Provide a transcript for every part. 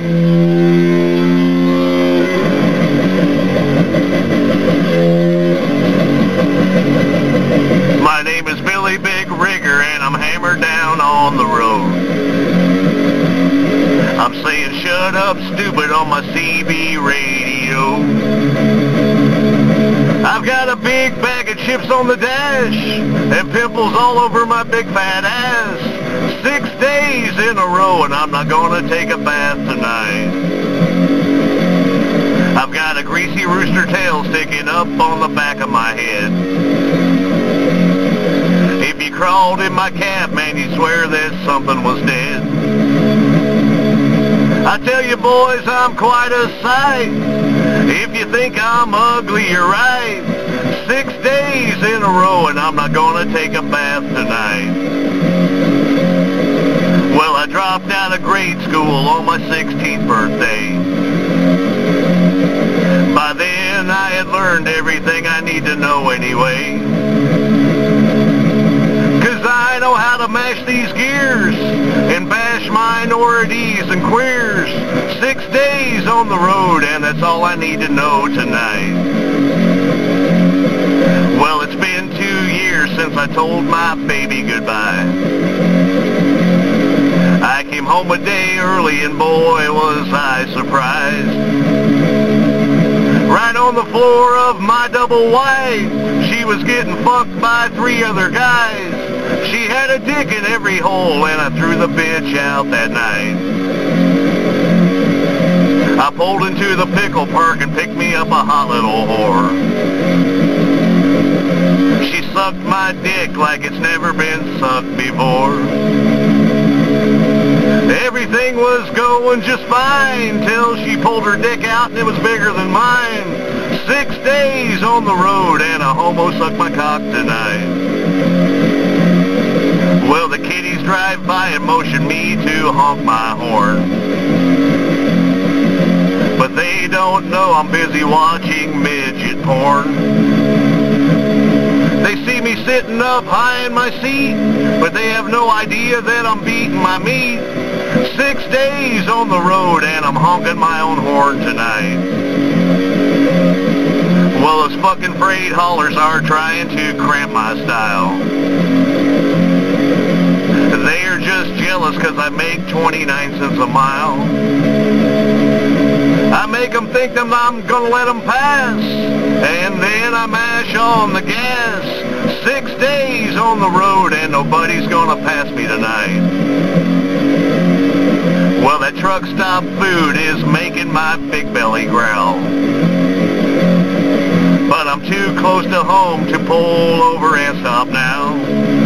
My name is Billy Big Rigger and I'm hammered down on the road. I'm saying shut up stupid on my CB radio. I've got a big bag of chips on the dash and pimples all over my big fat ass. And I'm not gonna take a bath tonight. I've got a greasy rooster tail sticking up on the back of my head. If you crawled in my cab, man, you'd swear that something was dead. I tell you boys, I'm quite a sight. If you think I'm ugly, you're right. Six days in a row and I'm not gonna take a bath tonight. Dropped out of grade school on my 16th birthday. By then, I had learned everything I need to know anyway. Cause I know how to mash these gears and bash minorities and queers. Six days on the road and that's all I need to know tonight. Well, it's been two years since I told my baby goodbye. Home a day early and boy was I surprised. Right on the floor of my double wide, she was getting fucked by three other guys. She had a dick in every hole and I threw the bitch out that night. I pulled into the pickle park and picked me up a hot little whore. She sucked my dick like it's never been sucked before. Everything was going just fine till she pulled her dick out and it was bigger than mine. Six days on the road and a homo sucked my cock tonight. Well, the kiddies drive by and motion me to honk my horn. But they don't know I'm busy watching midget porn. See me sitting up high in my seat, but they have no idea that I'm beating my meat. Six days on the road and I'm honking my own horn tonight. Well, those fucking freight haulers are trying to cramp my style. They are just jealous because I make 29 cents a mile. I make them think that I'm going to let them pass. And then I mash on the gas. Six days on the road and nobody's going to pass me tonight. Well, that truck stop food is making my big belly growl. But I'm too close to home to pull over and stop now.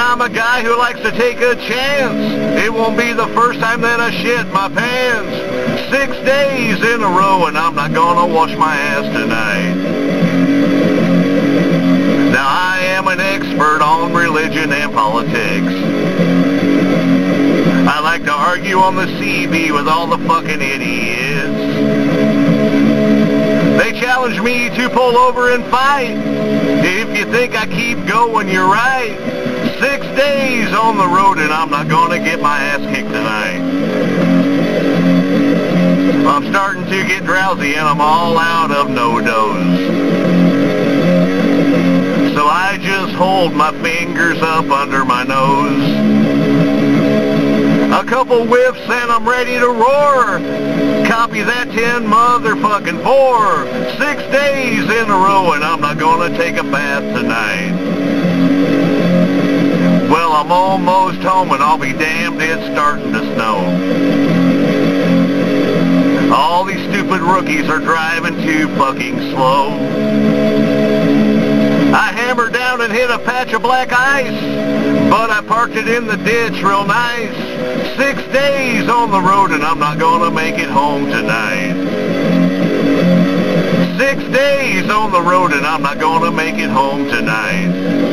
I'm a guy who likes to take a chance. It won't be the first time that I shit my pants. Six days in a row and I'm not gonna wash my ass tonight. Now I am an expert on religion and politics. I like to argue on the CB with all the fucking idiots. They challenge me to pull over and fight. If you think I keep going, you're right. Six days on the road and I'm not going to get my ass kicked tonight. I'm starting to get drowsy and I'm all out of NoDoz. So I just hold my fingers up under my nose. A couple whiffs and I'm ready to roar. Copy that 10 motherfucking four. Six days in a row and I'm not gonna take a bath tonight. Well, I'm almost home and I'll be damned it's starting to snow. All these stupid rookies are driving too fucking slow. I hammered down and hit a patch of black ice, but I parked it in the ditch real nice. Six days on the road and I'm not gonna make it home tonight. Six days on the road and I'm not gonna make it home tonight.